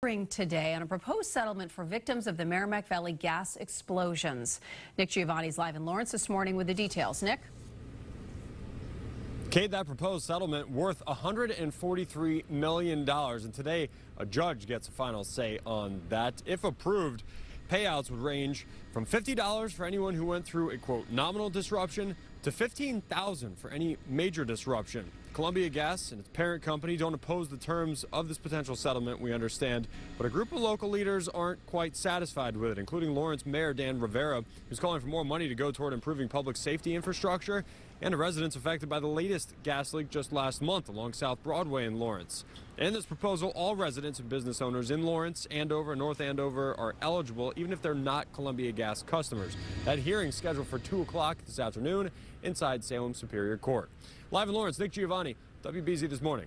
Today on a proposed settlement for victims of the Merrimack Valley gas explosions. Nick Giovanni's live in Lawrence this morning with the details. Nick? Kate, that proposed settlement worth $143 million. And today, a judge gets a final say on that. If approved, payouts would range from $50 for anyone who went through a quote nominal disruption to 15,000 for any major disruption. Columbia Gas and its parent company don't oppose the terms of this potential settlement, we understand, but a group of local leaders aren't quite satisfied with it, including Lawrence Mayor Dan Rivera, who's calling for more money to go toward improving public safety infrastructure and to residents affected by the latest gas leak just last month along South Broadway in Lawrence. In this proposal, all residents and business owners in Lawrence, Andover, North Andover are eligible even if they're not Columbia Gas customers. That hearing scheduled for 2 o'clock this afternoon inside Salem Superior Court. Live in Lawrence, Nick Giovanni, WBZ This Morning.